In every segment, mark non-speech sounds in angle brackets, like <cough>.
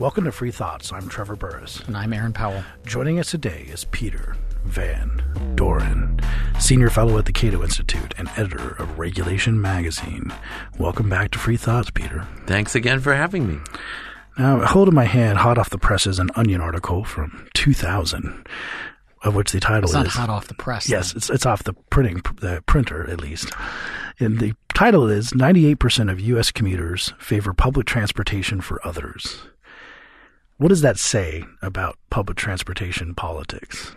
Welcome to Free Thoughts. I'm Trevor Burrus. And I'm Aaron Powell. Joining us today is Peter Van Doren, Senior Fellow at the Cato Institute and editor of Regulation Magazine. Welcome back to Free Thoughts, Peter. Thanks again for having me. Now, I hold in my hand, hot off the press, is an Onion article from 2000, of which the title it's is hot off the press. Yes, it's it's off the printing the printer at least. And the title is 98% of U.S. commuters favor public transportation for others. What does that say about public transportation politics?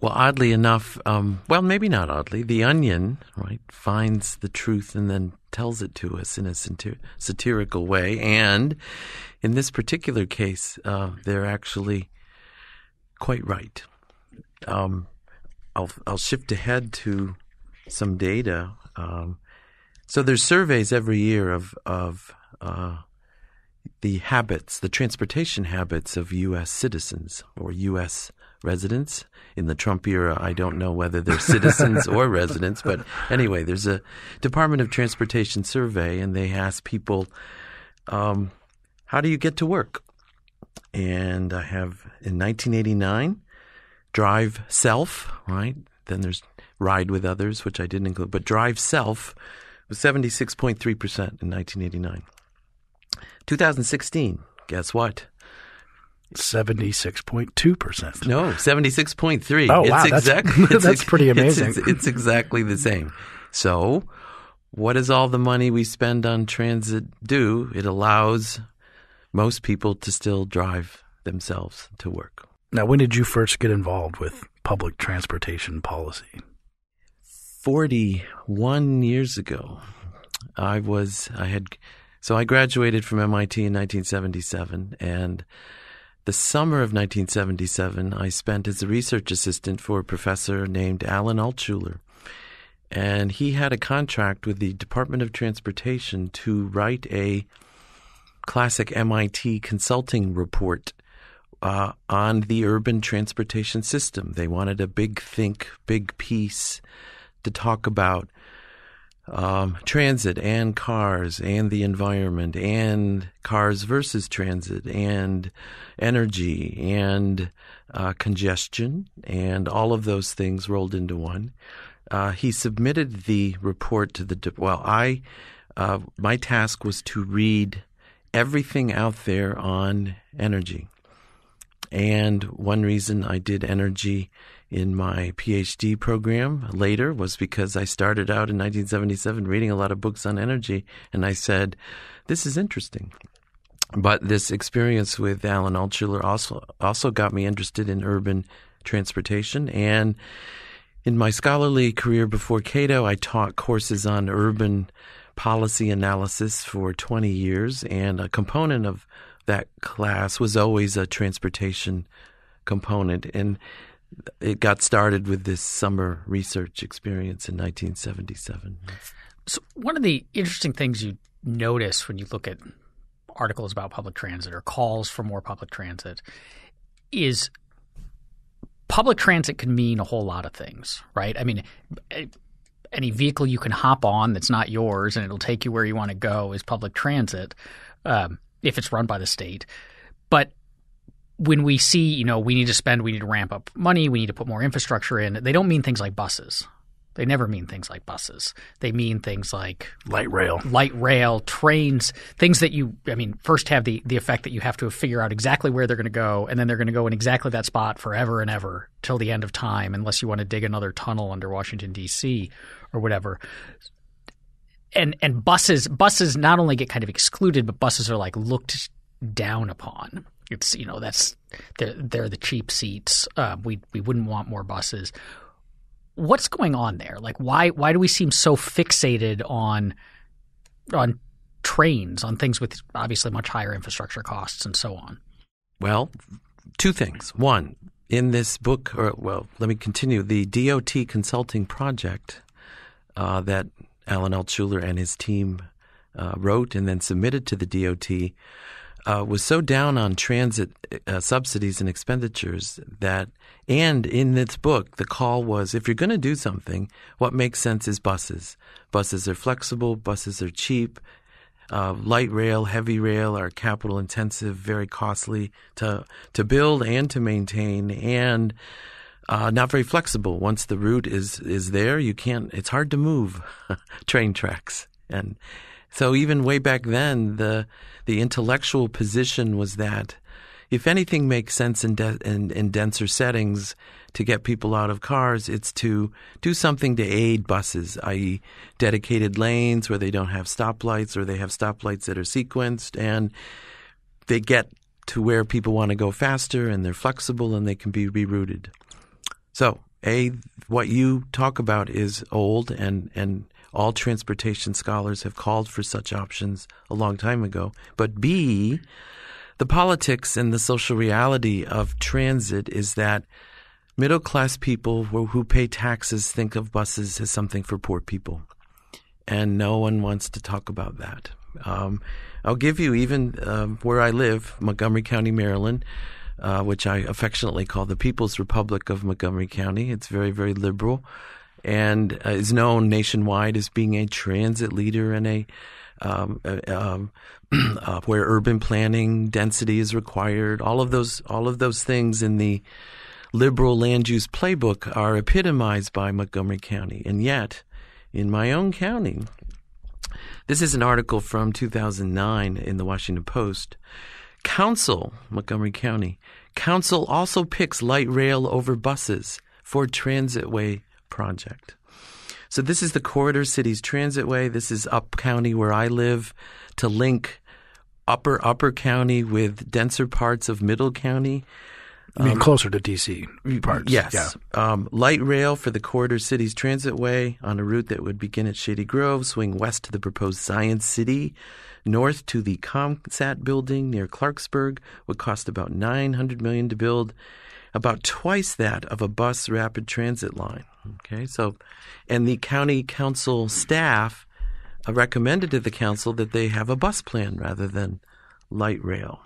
Well, oddly enough, um, well, maybe not oddly, the Onion, right, finds the truth and then tells it to us in a satir- satirical way. And in this particular case, uh, they're actually quite right. Um, I'll, I'll shift ahead to some data. Um, so there's surveys every year of of uh, the habits, the transportation habits of U.S. citizens or U.S. residents. In the Trump era, I don't know whether they're <laughs> citizens or residents, but anyway, there's a Department of Transportation survey, and they ask people, um, "How do you get to work?" And I have in 1989, drive self, right? Then there's ride with others, which I didn't include, but drive self was 76.3% in 1989. 2016, guess what? 76.2%. No, 76.3. Oh, it's wow. That's, exactly, it's, that's <laughs> pretty amazing. It's, it's exactly the same. So, what does all the money we spend on transit do? It allows most people to still drive themselves to work. Now, when did you first get involved with public transportation policy? 41 years ago. I was, I had, so I graduated from MIT in 1977 and the summer of 1977, I spent as a research assistant for a professor named Alan Altshuler. And he had a contract with the Department of Transportation to write a classic MIT consulting report uh, on the urban transportation system. They wanted a big think, big piece to talk about um, transit and cars and the environment and cars versus transit and energy and uh, congestion and all of those things rolled into one. Uh, he submitted the report to the well. I uh, my task was to read everything out there on energy, and one reason I did energy in my PhD program later was because I started out in 1977 reading a lot of books on energy, and I said, "This is interesting." But this experience with Alan Altshuler also also got me interested in urban transportation, and in my scholarly career before Cato, I taught courses on urban policy analysis for 20 years, and a component of that class was always a transportation component, and it got started with this summer research experience in 1977. So, one of the interesting things you notice when you look at articles about public transit or calls for more public transit is public transit can mean a whole lot of things, right? I mean, any vehicle you can hop on that's not yours and it'll take you where you want to go is public transit um, if it's run by the state. But when we see, you know, we need to spend, we need to ramp up money, we need to put more infrastructure in, they don't mean things like buses. They never mean things like buses. They mean things like light rail, light rail, trains, things that you, I mean, first have the, the effect that you have to figure out exactly where they're going to go, and then they're going to go in exactly that spot forever and ever till the end of time, unless you want to dig another tunnel under Washington D.C. or whatever. And and buses buses not only get kind of excluded, but buses are like looked down upon. It's you know that's they're, they're the cheap seats. Uh, we we wouldn't want more buses what's going on there? Like why why do we seem so fixated on on trains, on things with obviously much higher infrastructure costs and so on? Well, two things. One, in this book, or well, let me continue. The DOT consulting project uh, that Alan Altshuler and his team uh, wrote and then submitted to the DOT uh, was so down on transit uh, subsidies and expenditures that, and in this book, the call was if you're going to do something, what makes sense is buses. Buses are flexible, buses are cheap. uh, light rail, heavy rail are capital intensive, very costly to to build and to maintain, and uh, not very flexible. Once the route is is there, you can't. It's hard to move <laughs> train tracks, and so even way back then, the the intellectual position was that if anything makes sense in, de- in, in denser settings to get people out of cars, it's to do something to aid buses, i.e., dedicated lanes where they don't have stoplights or they have stoplights that are sequenced and they get to where people want to go faster and they're flexible and they can be rerouted. So, A, what you talk about is old and, and all transportation scholars have called for such options a long time ago. But B, the politics and the social reality of transit is that middle class people who pay taxes think of buses as something for poor people. And no one wants to talk about that. Um, I'll give you even um, where I live, Montgomery County, Maryland, uh, which I affectionately call the People's Republic of Montgomery County. It's very, very liberal and uh, is known nationwide as being a transit leader and a um, um, <clears throat> uh, where urban planning density is required. All of those, all of those things in the liberal land use playbook are epitomized by Montgomery County, and yet, in my own county, this is an article from 2009 in the Washington Post. Council, Montgomery County, Council also picks light rail over buses for transitway project. So this is the Corridor Cities Transitway. This is up county where I live to link upper upper county with denser parts of middle county. I mean, um, closer to DC parts. Yes. Yeah. Um, light rail for the Corridor Cities Transitway on a route that would begin at Shady Grove, swing west to the proposed Science City, north to the ComSat building near Clarksburg, would cost about 900 million to build, about twice that of a bus rapid transit line. Okay, so, and the county council staff uh, recommended to the council that they have a bus plan rather than light rail.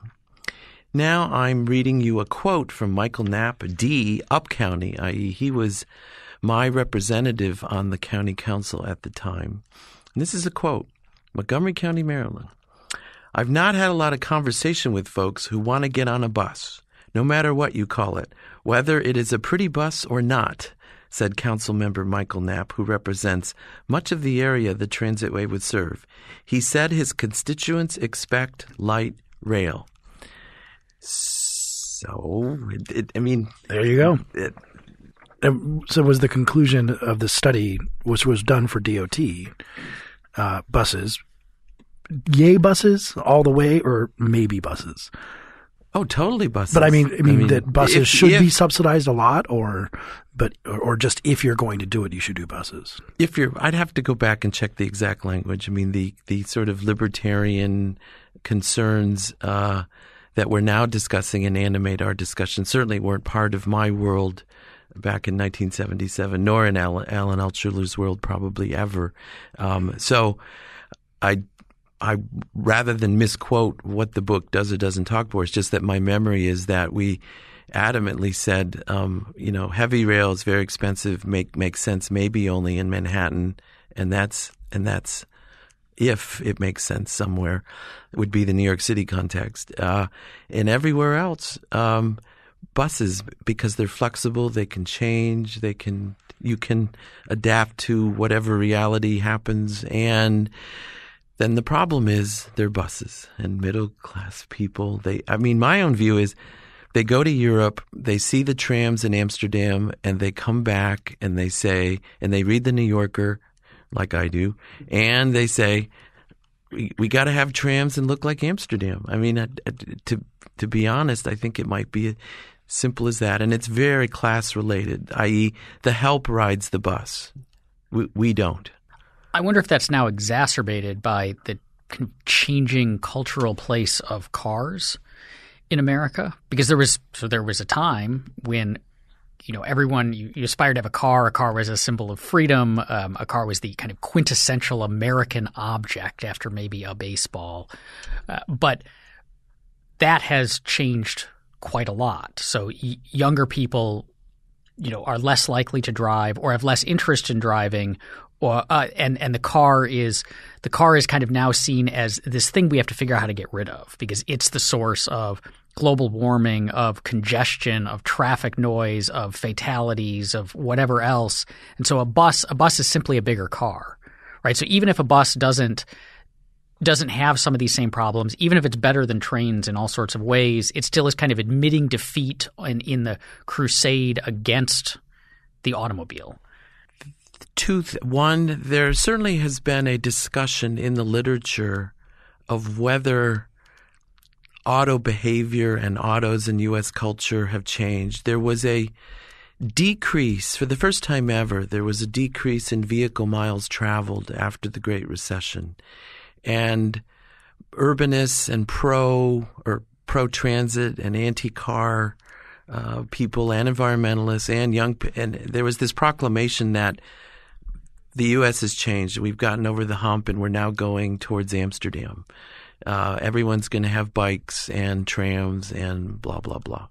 Now I'm reading you a quote from Michael Knapp, D, Up County, i.e., he was my representative on the county council at the time. And this is a quote Montgomery County, Maryland. I've not had a lot of conversation with folks who want to get on a bus, no matter what you call it, whether it is a pretty bus or not said Council Member Michael Knapp, who represents much of the area the transitway would serve. He said his constituents expect light rail. So, it, it, I mean, there you go. It, so, was the conclusion of the study, which was done for DOT uh, buses, yay buses all the way, or maybe buses? Oh, totally buses. But I mean, I mean, I mean that buses if, should if, be subsidized a lot, or but or just if you're going to do it, you should do buses. If you're, I'd have to go back and check the exact language. I mean, the the sort of libertarian concerns uh, that we're now discussing and animate our discussion certainly weren't part of my world back in 1977, nor in Alan, Alan Altshuler's world probably ever. Um, so I I rather than misquote what the book does or doesn't talk for, it's just that my memory is that we adamantly said, um, you know, heavy rail is very expensive, make makes sense maybe only in Manhattan, and that's and that's if it makes sense somewhere, would be the New York City context, uh, and everywhere else. Um, buses because they're flexible, they can change, they can you can adapt to whatever reality happens and then the problem is they're buses and middle class people. They, I mean, my own view is they go to Europe, they see the trams in Amsterdam, and they come back and they say, and they read the New Yorker, like I do, and they say, we, we got to have trams and look like Amsterdam. I mean, uh, uh, to to be honest, I think it might be simple as that, and it's very class related. I.e., the help rides the bus. We, we don't. I wonder if that's now exacerbated by the changing cultural place of cars in America? Because there was so there was a time when you know everyone you, you aspired to have a car. A car was a symbol of freedom. Um, a car was the kind of quintessential American object after maybe a baseball. Uh, but that has changed quite a lot. So y- younger people you know are less likely to drive or have less interest in driving or uh, and and the car is the car is kind of now seen as this thing we have to figure out how to get rid of because it's the source of global warming, of congestion, of traffic noise, of fatalities, of whatever else. And so a bus a bus is simply a bigger car, right? So even if a bus doesn't doesn't have some of these same problems, even if it's better than trains in all sorts of ways, it still is kind of admitting defeat in, in the crusade against the automobile two th- one there certainly has been a discussion in the literature of whether auto behavior and autos in US culture have changed there was a decrease for the first time ever there was a decrease in vehicle miles traveled after the great recession and urbanists and pro or pro transit and anti car uh, people and environmentalists and young and there was this proclamation that the U.S. has changed. We've gotten over the hump, and we're now going towards Amsterdam. Uh, everyone's going to have bikes and trams and blah blah blah.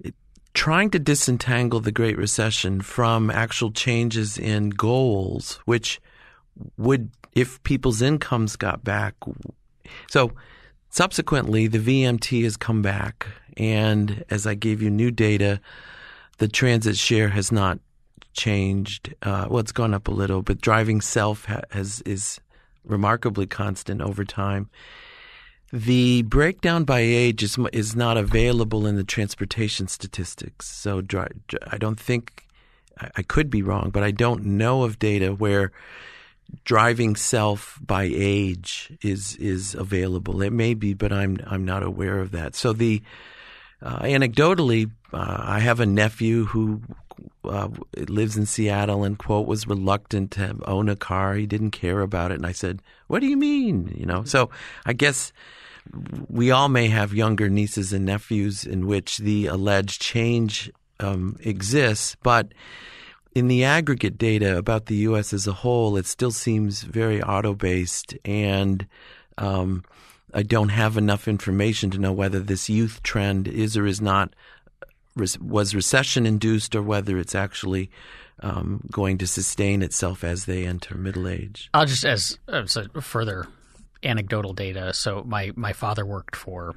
It, trying to disentangle the Great Recession from actual changes in goals, which would, if people's incomes got back, so subsequently the VMT has come back, and as I gave you new data, the transit share has not changed. Uh, well, it's gone up a little, but driving self ha- has is remarkably constant over time. The breakdown by age is is not available in the transportation statistics. So I don't think I, I could be wrong, but I don't know of data where driving self by age is is available. It may be, but I'm I'm not aware of that. So the uh, anecdotally, uh, I have a nephew who uh, lives in Seattle and quote was reluctant to own a car. He didn't care about it, and I said, "What do you mean?" You know. So I guess we all may have younger nieces and nephews in which the alleged change um, exists, but in the aggregate data about the U.S. as a whole, it still seems very auto based and. Um, I don't have enough information to know whether this youth trend is or is not was recession induced or whether it's actually um, going to sustain itself as they enter middle age. I'll just as, further anecdotal data. So my my father worked for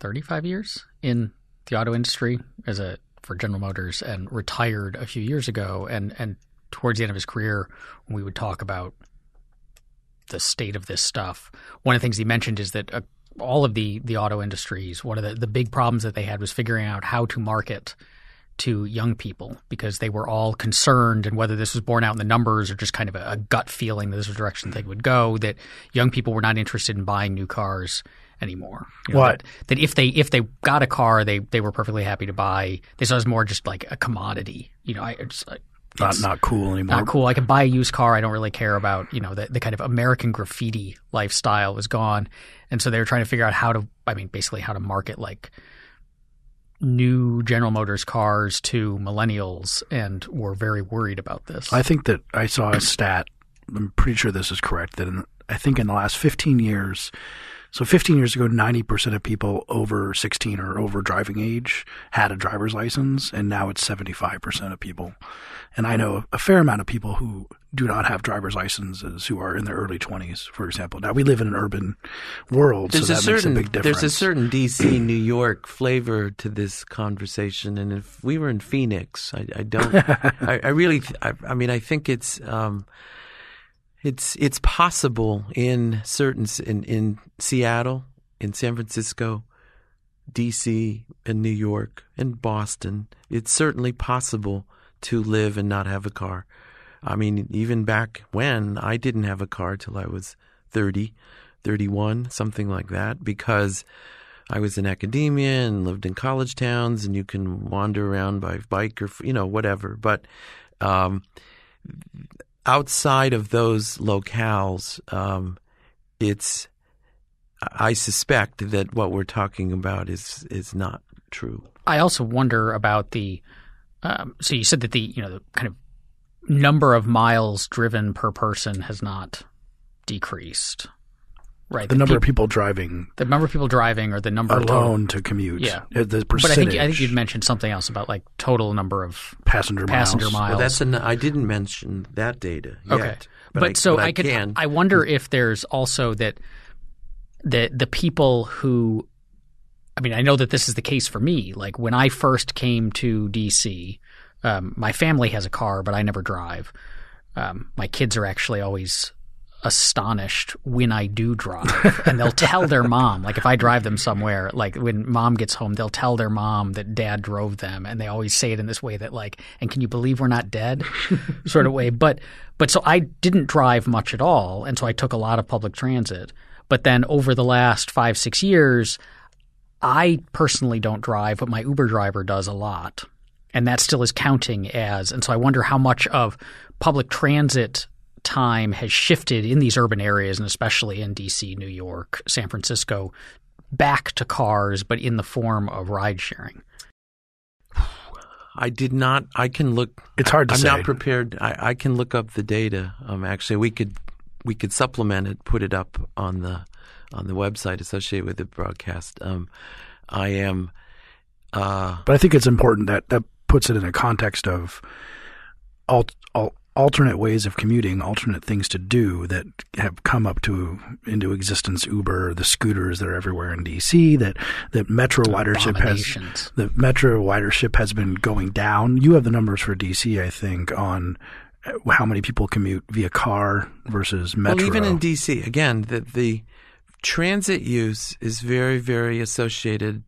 35 years in the auto industry as a for General Motors and retired a few years ago. And and towards the end of his career, when we would talk about the state of this stuff, one of the things he mentioned is that a all of the the auto industries, one of the, the big problems that they had was figuring out how to market to young people because they were all concerned and whether this was borne out in the numbers or just kind of a, a gut feeling that this was the direction they would go that young people were not interested in buying new cars anymore. You know, what? That, that, if they if they got a car, they they were perfectly happy to buy. They saw it as more just like a commodity. You know, I just not not cool anymore. Not cool. I can buy a used car. I don't really care about you know the the kind of American graffiti lifestyle was gone, and so they were trying to figure out how to. I mean, basically how to market like new General Motors cars to millennials, and were very worried about this. I think that I saw a stat. I'm pretty sure this is correct. That in, I think in the last 15 years, so 15 years ago, 90% of people over 16 or over driving age had a driver's license, and now it's 75% of people. And I know a fair amount of people who do not have driver's licenses who are in their early 20s, for example. Now we live in an urban world, there's so that a certain, makes a big difference. There's a certain DC, <clears throat> New York flavor to this conversation, and if we were in Phoenix, I, I don't. <laughs> I, I, really, I, I, mean, I think it's. Um, it's it's possible in certain in in Seattle, in San Francisco, D.C., and New York, and Boston. It's certainly possible to live and not have a car. I mean, even back when I didn't have a car till I was 30, 31, something like that, because I was in academia and lived in college towns, and you can wander around by bike or you know whatever. But um, outside of those locales, um, it's I suspect that what we're talking about is is not true. I also wonder about the. Um, so you said that the you know the kind of number of miles driven per person has not decreased, right? The number of people driving the number of people driving, or the number of total- alone to commute. Yeah. Uh, The But I percentage. think I think you'd mentioned something else about like total number of passenger passenger miles. miles. Well, that's an, I didn't mention that data yet. Okay, But, I, so but I, could. can. I wonder if there's also that the the people who, I mean, I know that this is the case for me. Like when I first came to DC, um, my family has a car, but I never drive. Um, my kids are actually always astonished when I do drive, and they'll tell their mom. Like if I drive them somewhere, like when mom gets home, they'll tell their mom that dad drove them, and they always say it in this way that like, "And can you believe we're not dead?" <laughs> sort of way. But but so I didn't drive much at all, and so I took a lot of public transit. But then over the last five six years, I personally don't drive, but my Uber driver does a lot. And that still is counting as. And so I wonder how much of public transit time has shifted in these urban areas, and especially in DC, New York, San Francisco, back to cars, but in the form of ride sharing. I did not. I can look. It's hard to I'm say. not prepared. I, I can look up the data. Um, actually, we could we could supplement it, put it up on the on the website associated with the broadcast. Um, I am. Uh, But I think it's important that that puts it in a context of al- al- alternate ways of commuting, alternate things to do that have come up to into existence. Uber, the scooters that are everywhere in DC. That that metro ridership has the metro ridership has been going down. You have the numbers for DC, I think, on uh, how many people commute via car versus metro. Well, even in DC, again, the, the transit use is very, very associated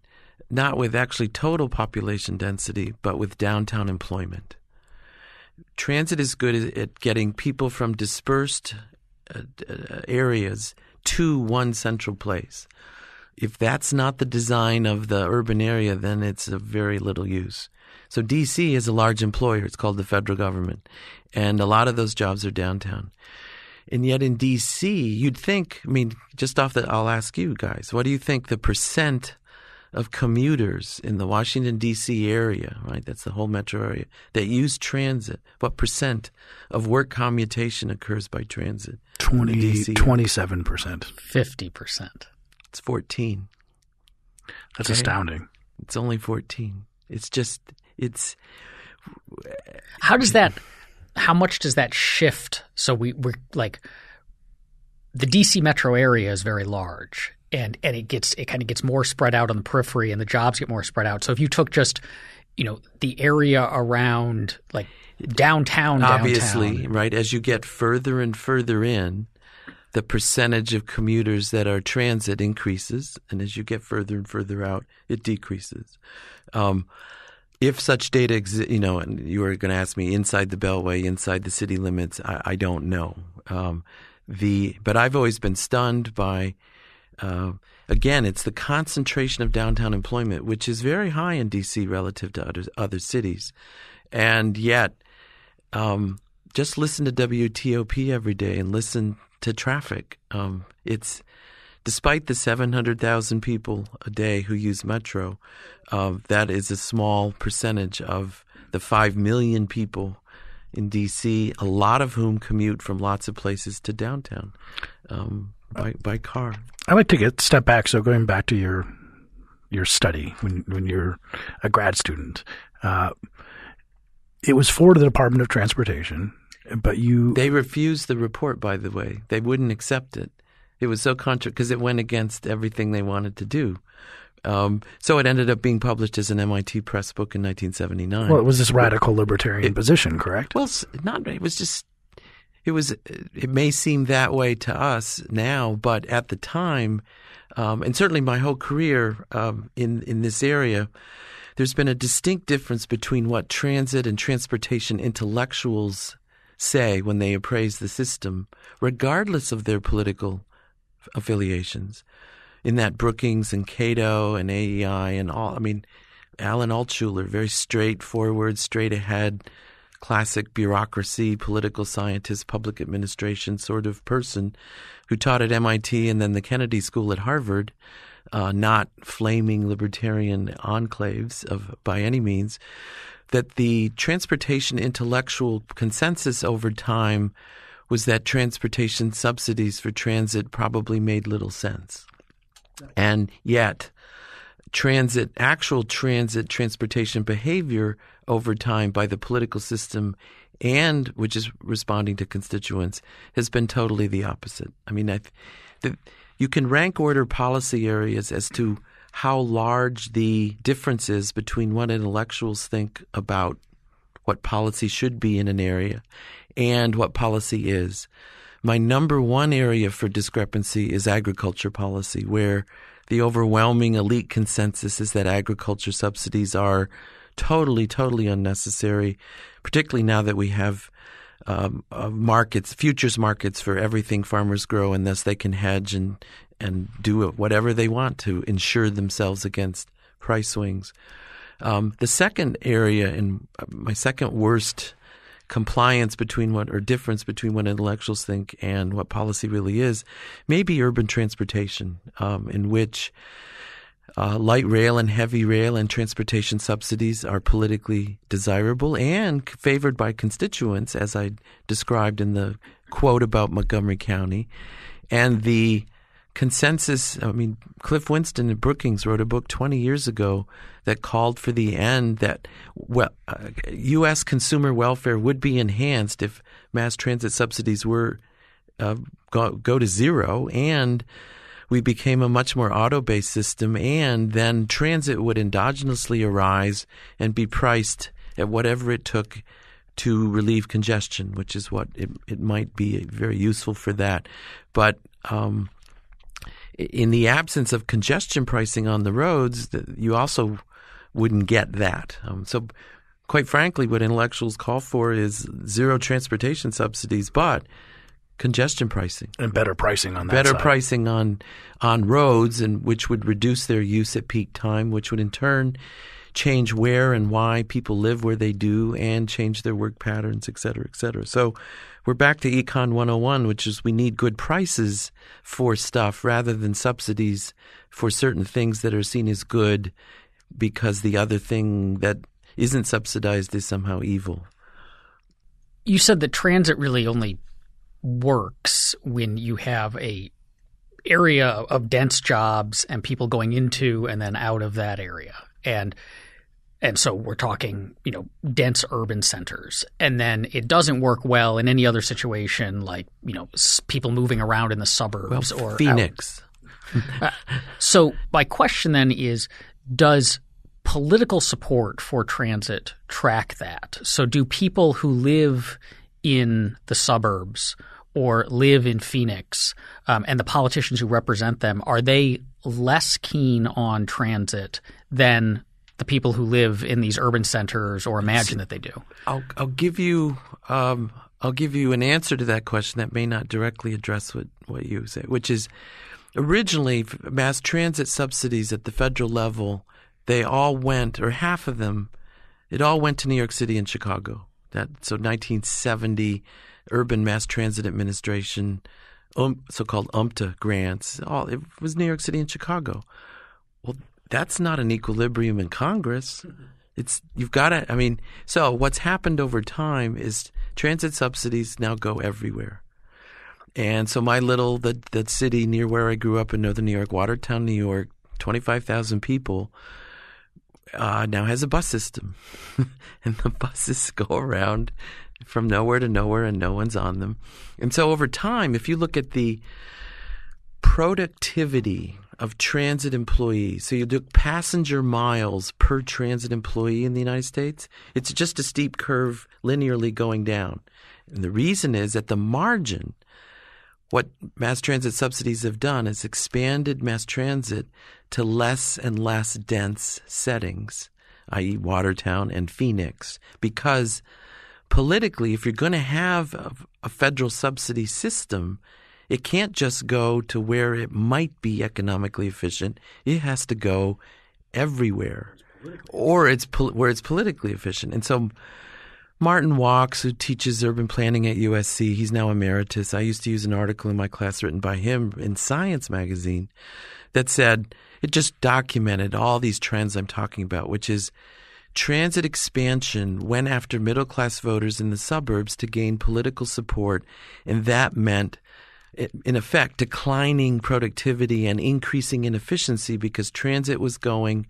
not with actually total population density, but with downtown employment. Transit is good at- getting people from dispersed uh, uh, areas to one central place. If that's not the design of the urban area, then it's of very little use. So DC is a large employer. It's called the federal government. And a lot of those jobs are downtown. And yet in DC, you'd think, I mean, just off the, I'll ask you guys, what do you think the percent of commuters in the Washington, D.C. area, right? That's the whole metro area that use transit. What percent of work commutation occurs by transit? 20, 27 percent. Fifty percent. It's 14. That's Okay. astounding. It's only 14. It's just, it's, How does that? How much does that shift? So we we're like the DC metro area is very large, and and it gets it kind of gets more spread out on the periphery, and the jobs get more spread out. So if you took just you know the area around like downtown, obviously, downtown, right? As you get further and further in, the percentage of commuters that are transit increases, and as you get further and further out, it decreases. Um, if such data exists, you know, and you were going to ask me inside the Beltway, inside the city limits, I, I don't know. Um, the but I've always been stunned by. Uh, again, it's the concentration of downtown employment, which is very high in DC relative to other other cities, and yet um, just listen to WTOP every day and listen to traffic. Um, it's despite the 700,000 people a day who use Metro, uh, that is a small percentage of the 5 million people in DC, a lot of whom commute from lots of places to downtown um, by, by car. I like to get step back. So going back to your your study when when you're a grad student, uh, it was for the Department of Transportation, but you They refused the report, by the way. They wouldn't accept it. It was so contra because it went against everything they wanted to do. Um, so it ended up being published as an MIT Press book in 1979. well, it was this radical libertarian position, correct? Well, not. It was just. It was. It may seem that way to us now, but at the time, um, and certainly my whole career um, in in this area, there's been a distinct difference between what transit and transportation intellectuals say when they appraise the system, regardless of their political affiliations. In that Brookings and Cato and AEI and all, I mean, Alan Altshuler, very straightforward, straight ahead, classic bureaucracy, political scientist, public administration sort of person who taught at MIT and then the Kennedy School at Harvard, uh, not flaming libertarian enclaves of by any means, that the transportation intellectual consensus over time was that transportation subsidies for transit probably made little sense. And yet, transit, actual transit transportation behavior over time by the political system and which is responding to constituents has been totally the opposite. I mean, I, the, you can rank order policy areas as to how large the difference is between what intellectuals think about what policy should be in an area and what policy is. My number one area for discrepancy is agriculture policy, where the overwhelming elite consensus is that agriculture subsidies are totally, totally unnecessary, particularly now that we have um, uh, markets, futures markets for everything farmers grow, and thus they can hedge and and do whatever they want to insure themselves against price swings. Um, the second area, and my second worst compliance between what or difference between what intellectuals think and what policy really is, may be urban transportation, um, in which uh, light rail and heavy rail and transportation subsidies are politically desirable and favored by constituents, as I described in the quote about Montgomery County. And the consensus I mean, Cliff Winston and Brookings wrote a book 20 years ago that called for the end that well, uh, U.S. consumer welfare would be enhanced if mass transit subsidies were uh, go, go to zero and we became a much more auto based system, and then transit would endogenously arise and be priced at whatever it took to relieve congestion, which is what it, it might be very useful for that. But um, in the absence of congestion pricing on the roads, you also wouldn't get that. Um, so, quite frankly, what intellectuals call for is zero transportation subsidies, but congestion pricing. And better pricing on that better side. pricing on on roads and which would reduce their use at peak time which would in turn change where and why people live where they do and change their work patterns et cetera et cetera. So we're back to econ 101 which is we need good prices for stuff rather than subsidies for certain things that are seen as good because the other thing that isn't subsidized is somehow evil. You said that transit really only works when you have a area of dense jobs and people going into and then out of that area. And and so we're talking, you know, dense urban centers. And then it doesn't work well in any other situation like, you know, people moving around in the suburbs well, or Phoenix. uh, <laughs> so my question then is does political support for transit track that? So do people who live in the suburbs or live in Phoenix, um, and the politicians who represent them, are they less keen on transit than the people who live in these urban centers or imagine that they do? I'll, I'll give you um, I'll give you an answer to that question that may not directly address what, what you say, which is originally mass transit subsidies at the federal level, they all went, or half of them, it all went to New York City and Chicago. That so 1970 Urban Mass Transit Administration, um, so-called UMTA grants. All it was New York City and Chicago. Well, that's not an equilibrium in Congress. It's you've got to. I mean, so what's happened over time is transit subsidies now go everywhere. And so my little that that city near where I grew up in northern New York, Watertown, New York, twenty five thousand people, uh, now has a bus system, <laughs> and the buses go around from nowhere to nowhere and no one's on them. And so over time, if you look at the productivity of transit employees, so you look passenger miles per transit employee in the United States, it's just a steep curve linearly going down. And the reason is at the margin, what mass transit subsidies have done is expanded mass transit to less and less dense settings, i.e., Watertown and Phoenix, because – politically, if you're going to have a, a federal subsidy system, it can't just go to where it might be economically efficient. It has to go everywhere, or it's where it's politically efficient. And so, Martin Wachs, who teaches urban planning at USC, he's now emeritus. I used to use an article in my class written by him in Science magazine that said it just documented all these trends I'm talking about, which is transit expansion went after middle class voters in the suburbs to gain political support, and that meant in effect, declining productivity and increasing inefficiency because transit was going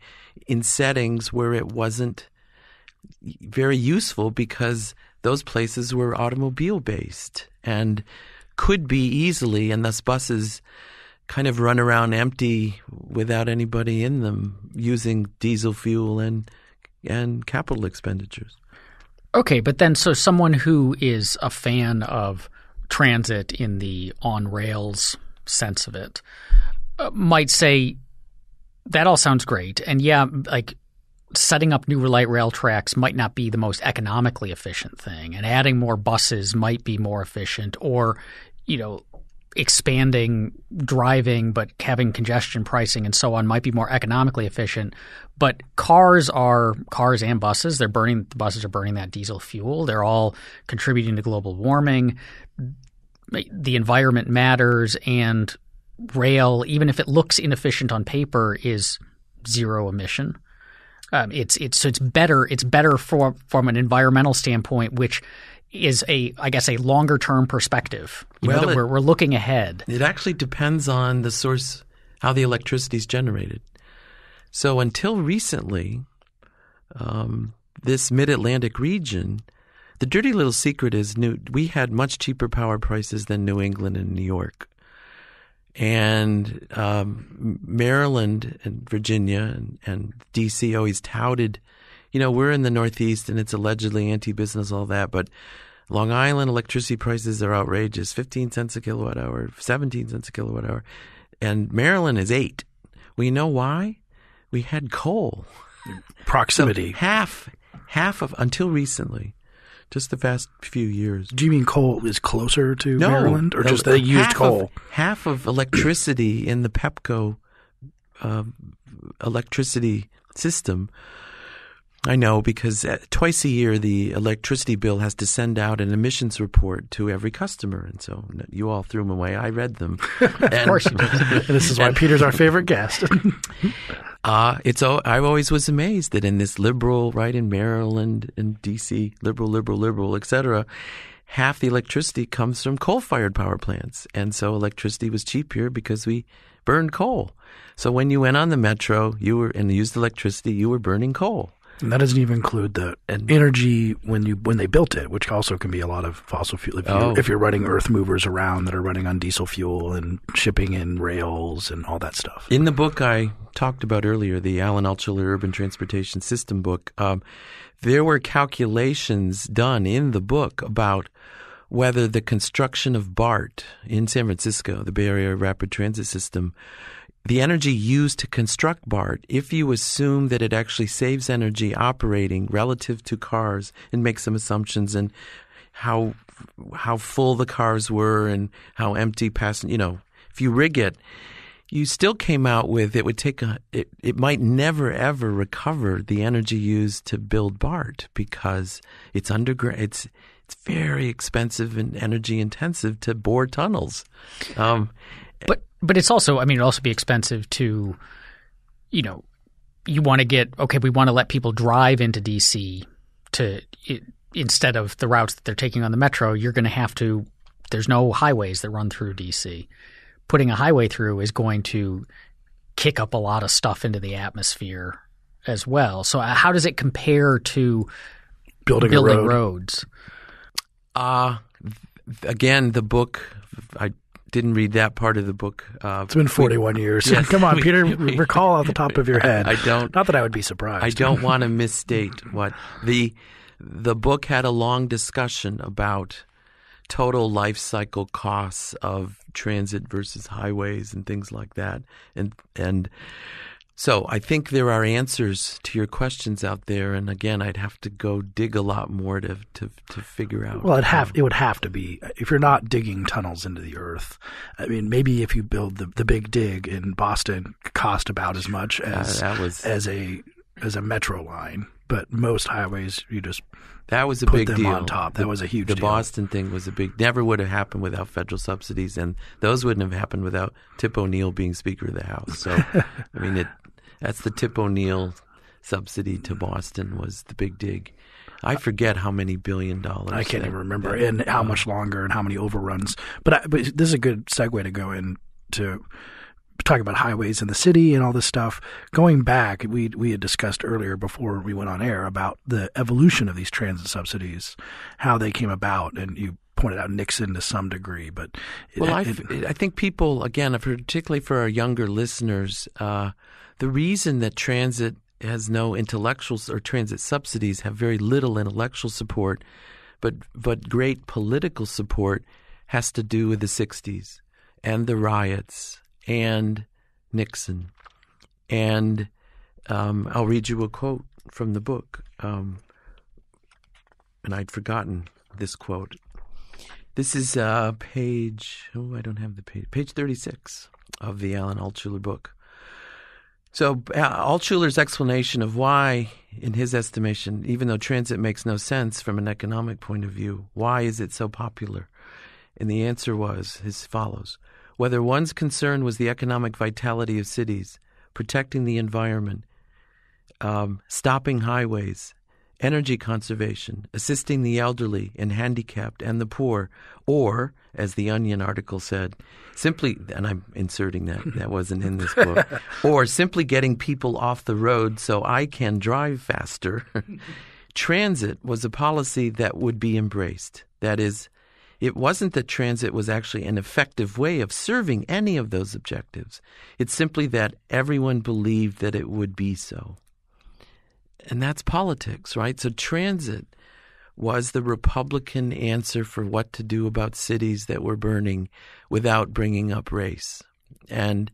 in settings where it wasn't very useful because those places were automobile based and could be easily, and thus buses kind of run around empty without anybody in them using diesel fuel and and capital expenditures. Okay, but then so someone who is a fan of transit in the on rails sense of it uh, might say that all sounds great and yeah like setting up new light rail tracks might not be the most economically efficient thing and adding more buses might be more efficient or you know expanding driving but having congestion pricing and so on might be more economically efficient. But cars are cars and buses they're burning the buses are burning that diesel fuel. They're all contributing to global warming. The environment matters and rail even if it looks inefficient on paper is zero emission. Um, it's it's so it's better it's better for from an environmental standpoint which is a I guess a longer term perspective. You well, it, we're we're looking ahead. It actually depends on the source, how the electricity is generated. So until recently, um, this Mid Atlantic region, the dirty little secret is new. We had much cheaper power prices than New England and New York, and um, Maryland and Virginia and, and D.C. always touted you know, we're in the Northeast and it's allegedly anti business, all that, but Long Island electricity prices are outrageous 15 cents a kilowatt hour, 17 cents a kilowatt hour. And Maryland is eight. We know why? We had coal. Proximity. So half, half of, until recently, just the past few years. Do you mean coal is closer to no, Maryland, or just they used coal? Of, half of electricity in the Pepco uh, electricity system I know because uh, twice a year the electricity bill has to send out an emissions report to every customer, and so you all threw them away. I read them. <laughs> of course you did. this is why Peter's our favorite guest. <laughs> <laughs> uh, it's I always was amazed that in this liberal, right in Maryland and D.C., liberal, liberal, liberal, etc., half the electricity comes from coal-fired power plants, and so electricity was cheap here because we burned coal. So when you went on the metro, you were and used electricity, you were burning coal. And that doesn't even include the energy when you when they built it, which also can be a lot of fossil fuel. If, oh. you, if you're running earth movers around that are running on diesel fuel and shipping in rails and all that stuff. In the book I talked about earlier, the Alan Altshuler Urban Transportation System book, um, there were calculations done in the book about whether the construction of BART in San Francisco, the Bay Area Rapid Transit System, the energy used to construct BART, if you assume that it actually saves energy operating relative to cars and make some assumptions and how how full the cars were and how empty passenger, you know, if you rig it, you still came out with it would take a it, it might never ever recover the energy used to build BART because it's underground it's it's very expensive and energy intensive to bore tunnels. Um, but but it's also, I mean, it also be expensive to, you know, you want to get okay. We want to let people drive into DC to it, instead of the routes that they're taking on the metro. You're going to have to. There's no highways that run through DC. Putting a highway through is going to kick up a lot of stuff into the atmosphere as well. So uh, how does it compare to building, building road. roads? Uh again, the book I didn't read that part of the book. Uh, it's been 41 we, years. <laughs> Yes, <laughs> Come on, <laughs> we, Peter, we, recall off the top of your head. I don't. Not that I would be surprised. I don't want to misstate what the the book had a long discussion about total life cycle costs of transit versus highways and things like that, and and so I think there are answers to your questions out there, and again, I'd have to go dig a lot more to to, to figure out. Well, it have it would have to be if you're not digging tunnels into the earth. I mean, maybe if you build the the big dig in Boston, cost about as much as uh, was, as a as a metro line, but most highways you just that was a put big them deal. on top. That the, was a huge. The deal. Boston thing was a big. Never would have happened without federal subsidies, and those wouldn't have happened without Tip O'Neill being Speaker of the House. So, <laughs> I mean, it that's the Tip O'Neill subsidy to Boston was the big dig. I forget how many billion dollars. I can't that- even remember, that- and how much longer, and how many overruns. But I, but this is a good segue to go in to talk about highways in the city and all this stuff. Going back, we we had discussed earlier before we went on air about the evolution of these transit subsidies, how they came about, and you pointed out Nixon to some degree, but it, Well, I, it- I think people, again, particularly for our younger listeners, uh, the reason that transit has no intellectual or transit subsidies have very little intellectual support, but but great political support has to do with the '60s and the riots and Nixon, and um, I'll read you a quote from the book, um, and I'd forgotten this quote. This is uh, page. Oh, I don't have the page. Page thirty-six of the Alan Altshuler book. So uh, Altshuler's explanation of why, in his estimation, even though transit makes no sense from an economic point of view, why is it so popular? And the answer was as follows: Whether one's concern was the economic vitality of cities, protecting the environment, um, stopping highways, energy conservation, assisting the elderly and handicapped and the poor, or, as the Onion article said, simply, and I'm inserting that, that wasn't in this book, <laughs> or simply getting people off the road so I can drive faster, <laughs> transit was a policy that would be embraced. That is, it wasn't that transit was actually an effective way of serving any of those objectives. It's simply that everyone believed that it would be so and that's politics, right? So transit was the Republican answer for what to do about cities that were burning without bringing up race. And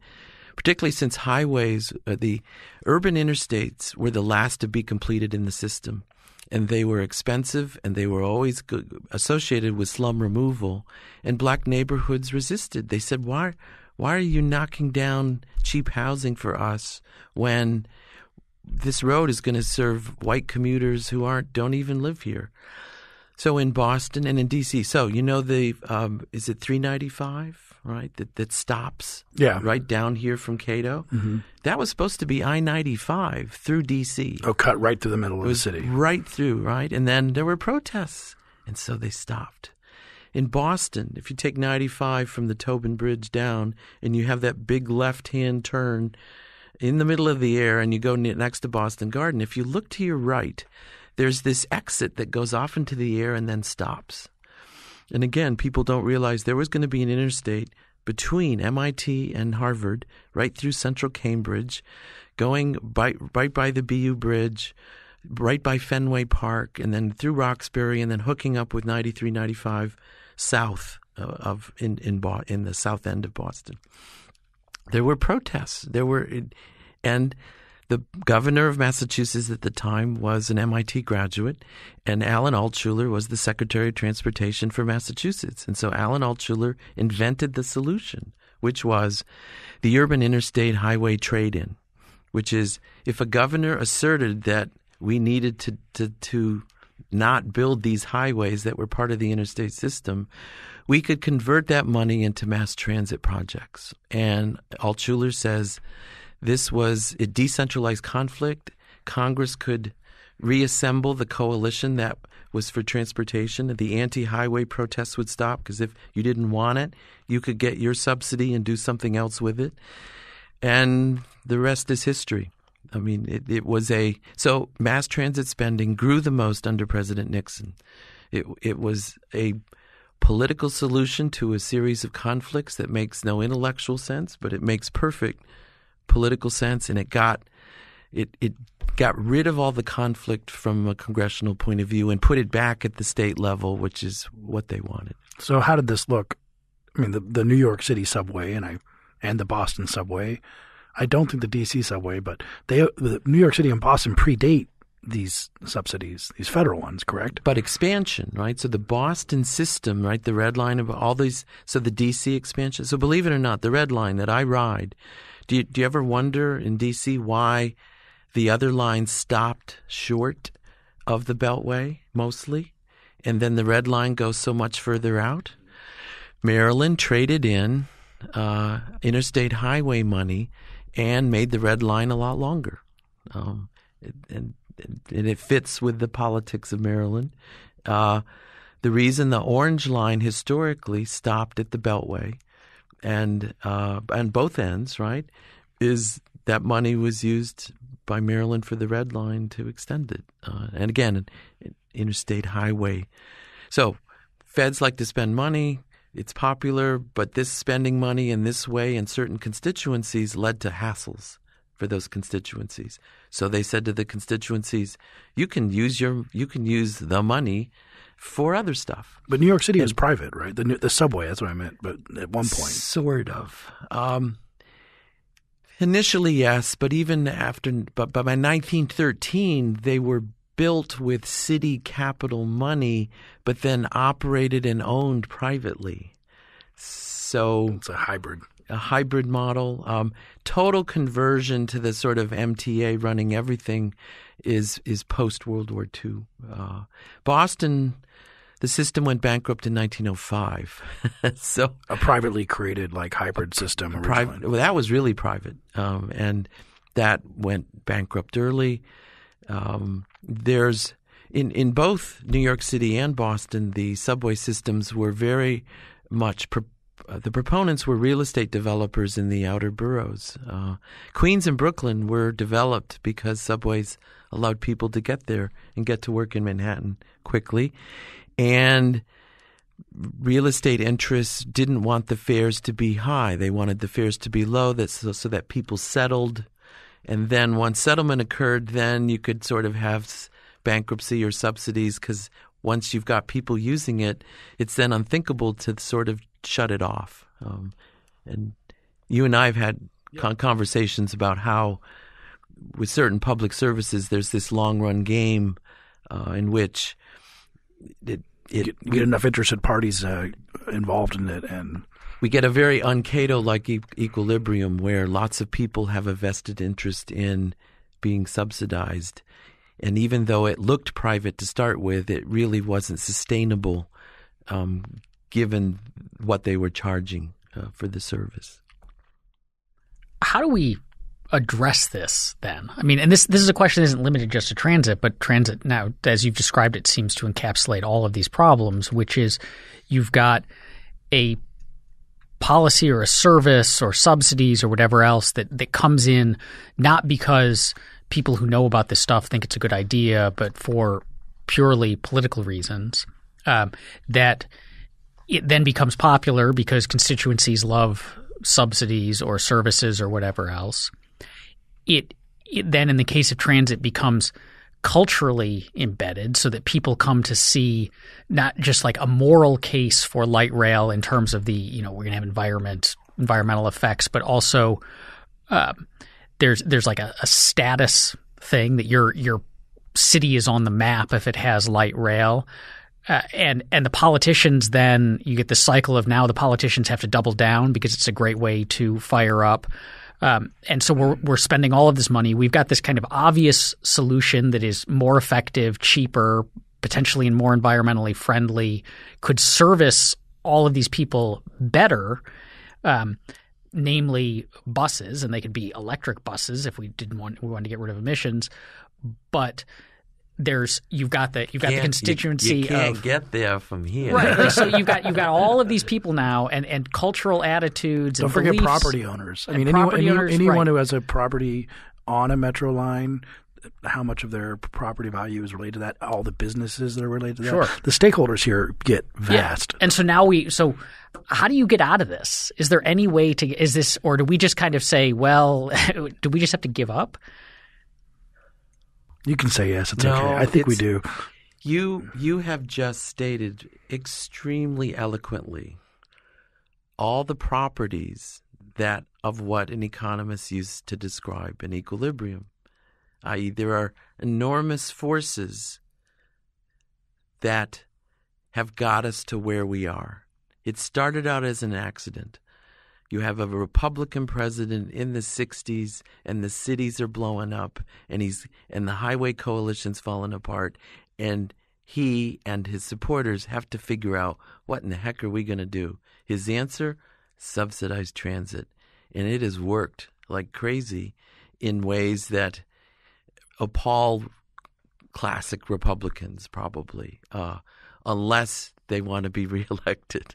particularly since highways, uh, the urban interstates were the last to be completed in the system. And they were expensive and they were always associated with slum removal. And black neighborhoods resisted. They said, why, why are you knocking down cheap housing for us when this road is going to serve white commuters who aren't don't even live here. So in Boston and in D.C. So you know the um, is it 395 right that that stops Yeah. right down here from Cato. Mm-hmm. That was supposed to be I-95 through D.C. oh, cut right through the middle of It the city. right through right, and then there were protests, and so they stopped. In Boston, if you take 95 from the Tobin Bridge down, and you have that big left-hand turn in the middle of the air and you go next to Boston Garden, if you look to your right, there's this exit that goes off into the air and then stops. And again, people don't realize there was going to be an interstate between MIT and Harvard, right through central Cambridge, going by, right by the BU Bridge, right by Fenway Park, and then through Roxbury, and then hooking up with 93, 95 south uh, of in in, in the south end of Boston there were protests. There were, and the governor of Massachusetts at the time was an MIT graduate, and Alan Altshuler was the Secretary of Transportation for Massachusetts. And so Alan Altshuler invented the solution, which was the urban interstate highway trade in, which is if a governor asserted that we needed to, to, to not build these highways that were part of the interstate system, we could convert that money into mass transit projects. And Altshuler says this was a decentralized conflict. Congress could reassemble the coalition that was for transportation. The anti highway protests would stop because if you didn't want it, you could get your subsidy and do something else with it. And the rest is history. I mean, it, it was a so mass transit spending grew the most under President Nixon. It it was a political solution to a series of conflicts that makes no intellectual sense, but it makes perfect political sense, and it got it it got rid of all the conflict from a congressional point of view and put it back at the state level, which is what they wanted. So how did this look? I mean, the the New York City subway and I and the Boston subway. I don't think the DC subway, but they the New York City and Boston predate these subsidies, these federal ones, correct? But expansion, right? So the Boston system, right? The red line of all these. So the DC expansion. So believe it or not, the red line that I ride. Do you, do you ever wonder in DC why the other lines stopped short of the Beltway mostly, and then the red line goes so much further out? Maryland traded in uh, interstate highway money and made the red line a lot longer. Um, and and it fits with the politics of Maryland. Uh, the reason the Orange Line historically stopped at the Beltway and uh, and both ends, right, is that money was used by Maryland for the Red Line to extend it, uh, and again, interstate highway. So, feds like to spend money. It's popular, but this spending money in this way in certain constituencies led to hassles for those constituencies. So they said to the constituencies, "You can use your you can use the money for other stuff." But New York City and, is private, right? The the subway. That's what I meant. But at one point, sort of. Um, initially, yes, but even after, but, but by 1913, they were built with city capital money, but then operated and owned privately. So it's a hybrid a hybrid model. Um, total conversion to the sort of MTA running everything is is post World War II. Uh, Boston, the system went bankrupt in 1905. <laughs> so a privately created like hybrid system. Private, well, that was really private, um, and that went bankrupt early. Um, there's in in both New York City and Boston, the subway systems were very much. Pre- uh, the proponents were real estate developers in the outer boroughs. Uh, Queens and Brooklyn were developed because subways allowed people to get there and get to work in Manhattan quickly. And real estate interests didn't want the fares to be high. They wanted the fares to be low that, so, so that people settled. And then once settlement occurred, then you could sort of have bankruptcy or subsidies because once you've got people using it, it's then unthinkable to sort of shut it off. Um, and you and I have had con- conversations about how, with certain public services, there's this long run game uh, in which it, it get, get enough interested parties uh, involved in it, and we get a very uncato like e- equilibrium where lots of people have a vested interest in being subsidized. And even though it looked private to start with, it really wasn't sustainable um, given what they were charging uh, for the service. How do we address this then? I mean, and this this is a question that isn't limited just to transit, but transit now, as you've described it, seems to encapsulate all of these problems, which is you've got a policy or a service or subsidies or whatever else that, that comes in not because people who know about this stuff think it's a good idea, but for purely political reasons, um, that – it then becomes popular because constituencies love subsidies or services or whatever else. It, it then, in the case of transit, becomes culturally embedded so that people come to see not just like a moral case for light rail in terms of the you know we're going to have environment environmental effects, but also um, there's there's like a, a status thing that your your city is on the map if it has light rail. Uh, and and the politicians then you get the cycle of now the politicians have to double down because it's a great way to fire up. Um, and so we're we're spending all of this money. We've got this kind of obvious solution that is more effective, cheaper, potentially and more environmentally friendly, could service all of these people better. Um, namely buses, and they could be electric buses if we didn't want we wanted to get rid of emissions. But there's you've got the you've got the constituency you, you can't of, get there from here. Right. so you've got you've got all of these <laughs> people now and, and cultural attitudes Don't forget beliefs. property owners. I mean anyone, any, owners, anyone right. who has a property on a metro line how much of their property value is related to that, all the businesses that are related to that. Sure. The stakeholders here get vast. Yeah. And so now we so how do you get out of this? Is there any way to is this or do we just kind of say, well, <laughs> do we just have to give up? You can say yes. It's no, okay. I think we do. You you have just stated extremely eloquently all the properties that of what an economist used to describe an equilibrium, i.e., there are enormous forces that have got us to where we are. It started out as an accident. You have a Republican president in the 60s, and the cities are blowing up, and he's and the highway coalition's falling apart, and he and his supporters have to figure out what in the heck are we going to do. His answer: subsidized transit, and it has worked like crazy in ways that appall classic Republicans, probably, uh, unless they want to be <laughs> reelected.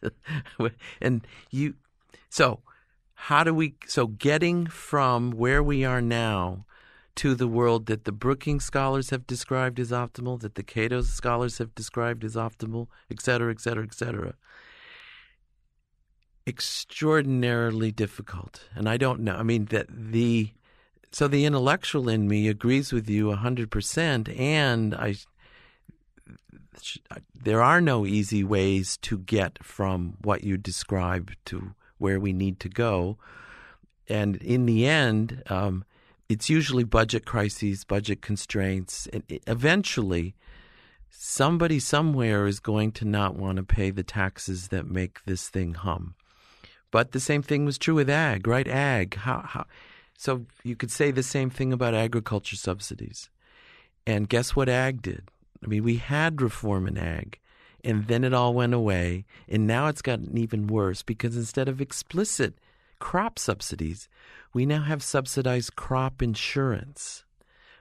and you, so how do we, so getting from where we are now to the world that the Brookings scholars have described as optimal, that the Cato scholars have described as optimal, et cetera, et cetera, et cetera. Extraordinarily difficult. And I don't know. I mean, that the, so the intellectual in me agrees with you 100%. And I, there are no easy ways to get from what you describe to where we need to go. And in the end, um, it's usually budget crises, budget constraints, and eventually somebody somewhere is going to not want to pay the taxes that make this thing hum. But the same thing was true with ag, right? Ag. How, how, so you could say the same thing about agriculture subsidies. And guess what ag did? I mean, we had reform in ag, and then it all went away, and now it's gotten even worse because instead of explicit crop subsidies, we now have subsidized crop insurance.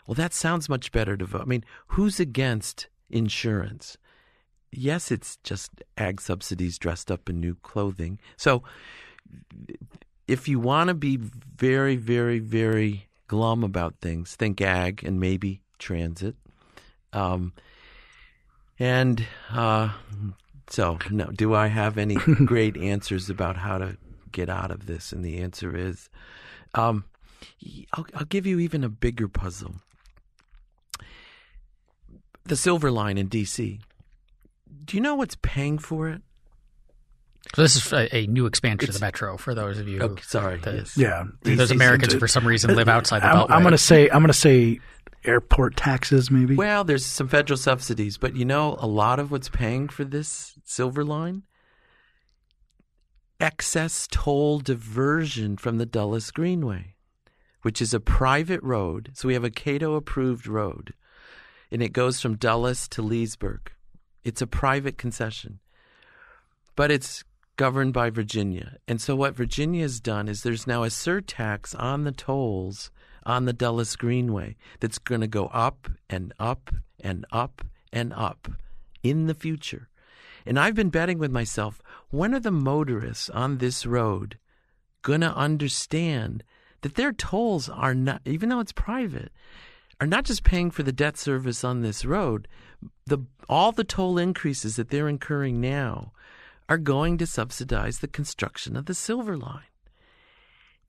Well, that sounds much better to vote. I mean, who's against insurance? Yes, it's just ag subsidies dressed up in new clothing. So, if you want to be very, very, very glum about things, think ag and maybe transit. Um, and uh, so, no, do I have any <laughs> great answers about how to get out of this? And the answer is um, I'll, I'll give you even a bigger puzzle. The Silver Line in D.C. Do you know what's paying for it? So this is a, a new expansion it's, of the metro for those of you. Oh, okay, sorry, the, yes. yeah. Those Americans, for some reason, live outside the I'm, Beltway. I'm going to say I'm going to say airport taxes, maybe. Well, there's some federal subsidies, but you know, a lot of what's paying for this Silver Line excess toll diversion from the Dulles Greenway, which is a private road. So we have a Cato approved road, and it goes from Dulles to Leesburg. It's a private concession, but it's governed by Virginia. And so what Virginia has done is there's now a surtax on the tolls on the Dulles Greenway that's going to go up and up and up and up in the future. And I've been betting with myself when are the motorists on this road going to understand that their tolls are not, even though it's private, are not just paying for the debt service on this road, the all the toll increases that they're incurring now are going to subsidize the construction of the Silver Line.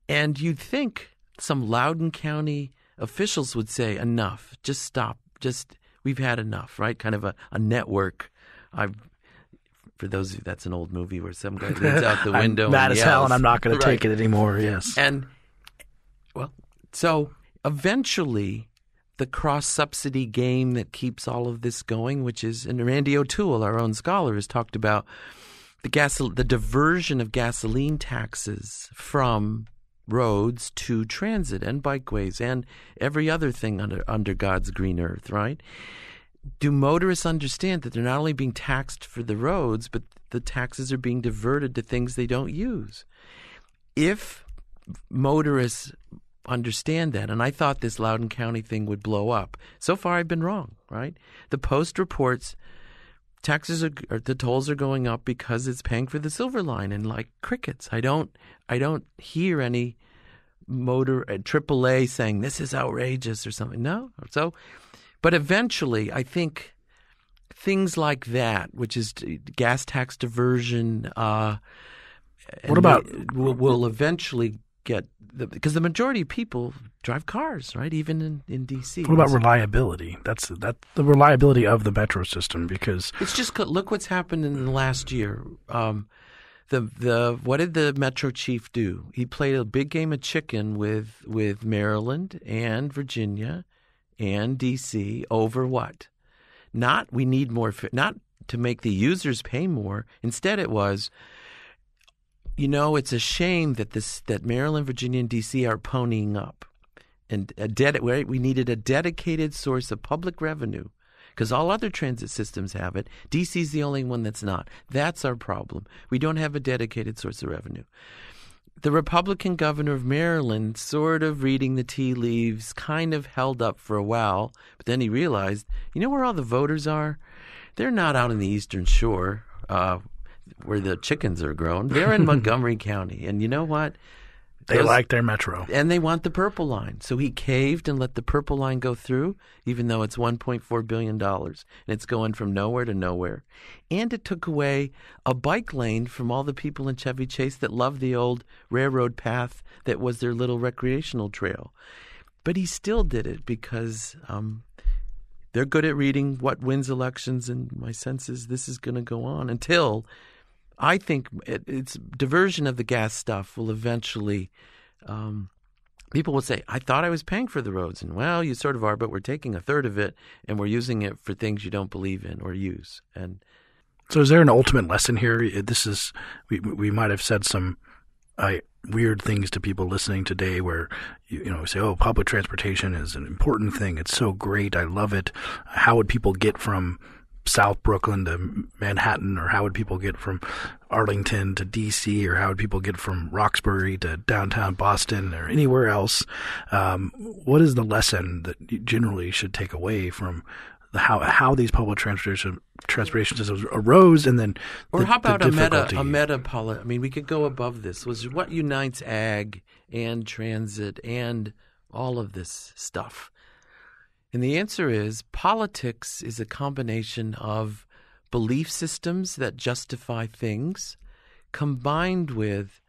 And you'd think some Loudoun County officials would say, enough, just stop, just, we've had enough, right? Kind of a, a network. I've for those of you, that's an old movie where some guy leans out the <laughs> window. I'm mad as yells. hell, and I'm not going right. to take it anymore. Yes, and well, so eventually, the cross subsidy game that keeps all of this going, which is, and Randy O'Toole, our own scholar, has talked about the the diversion of gasoline taxes from roads to transit and bikeways and every other thing under under God's green earth, right? do motorists understand that they're not only being taxed for the roads, but the taxes are being diverted to things they don't use? If motorists understand that, and I thought this Loudoun County thing would blow up, so far I've been wrong, right? The Post reports taxes are the tolls are going up because it's paying for the silver line and like crickets. I don't i don't hear any motor uh, AAA saying this is outrageous or something. No. So but eventually, I think things like that, which is gas tax diversion, uh, what about will, will eventually get the, because the majority of people drive cars, right? Even in, in DC. What about reliability? That's that the reliability of the metro system because it's just look what's happened in the last year. Um, the the what did the metro chief do? He played a big game of chicken with with Maryland and Virginia and DC over what? Not we need more, not to make the users pay more. Instead, it was, you know, it's a shame that this that Maryland, Virginia, and DC are ponying up, and a ded- we needed a dedicated source of public revenue because all other transit systems have it. DC's the only one that's not. That's our problem. We don't have a dedicated source of revenue. the Republican governor of Maryland, sort of reading the tea leaves, kind of held up for a while, but then he realized, you know where all the voters are? They're not out in the Eastern Shore, uh, where the chickens are grown. They're in <laughs> Montgomery County, and you know what? They Those, like their metro. And they want the purple line. So he caved and let the purple line go through, even though it's $1.4 billion. And it's going from nowhere to nowhere. And it took away a bike lane from all the people in Chevy Chase that loved the old railroad path that was their little recreational trail. But he still did it because um, they're good at reading what wins elections. And my sense is this is going to go on until I think it, it's diversion of the gas stuff will eventually. Um, people will say, "I thought I was paying for the roads," and well, you sort of are, but we're taking a third of it and we're using it for things you don't believe in or use. And so, is there an ultimate lesson here? This is we we might have said some uh, weird things to people listening today, where you, you know say, "Oh, public transportation is an important thing. It's so great. I love it." How would people get from South Brooklyn to Manhattan, or how would people get from Arlington to DC, or how would people get from Roxbury to downtown Boston, or anywhere else? Um, what is the lesson that you generally should take away from the, how how these public transportation transportation systems arose, and then or the, how about a meta a meta I mean, we could go above this. Was what unites ag and transit and all of this stuff and the answer is politics is a combination of belief systems that justify things combined with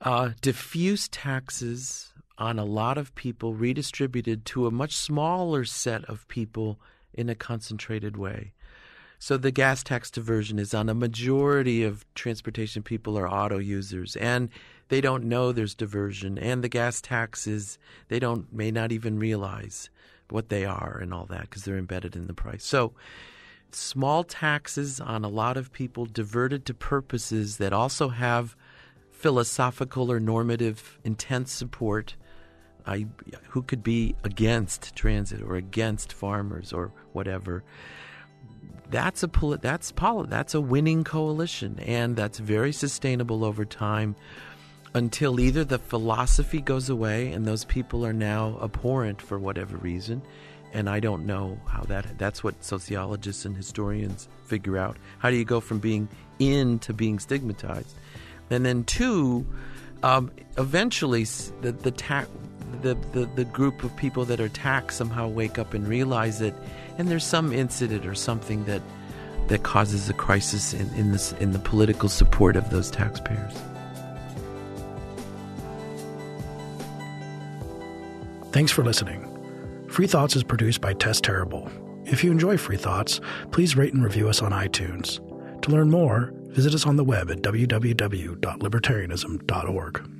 uh, diffuse taxes on a lot of people redistributed to a much smaller set of people in a concentrated way. So the gas tax diversion is on a majority of transportation people are auto users and they don't know there's diversion and the gas taxes they don't may not even realize what they are and all that because they're embedded in the price. So small taxes on a lot of people diverted to purposes that also have philosophical or normative intense support. I, who could be against transit or against farmers or whatever? That's a that's that's a winning coalition, and that's very sustainable over time until either the philosophy goes away and those people are now abhorrent for whatever reason and I don't know how that that's what sociologists and historians figure out. How do you go from being in to being stigmatized? And then two, um, eventually the the, ta- the the the group of people that are taxed somehow wake up and realize it, and there's some incident or something that that causes a crisis in, in this in the political support of those taxpayers. Thanks for listening. Free Thoughts is produced by Tess Terrible. If you enjoy Free Thoughts, please rate and review us on iTunes. To learn more, visit us on the web at www.libertarianism.org.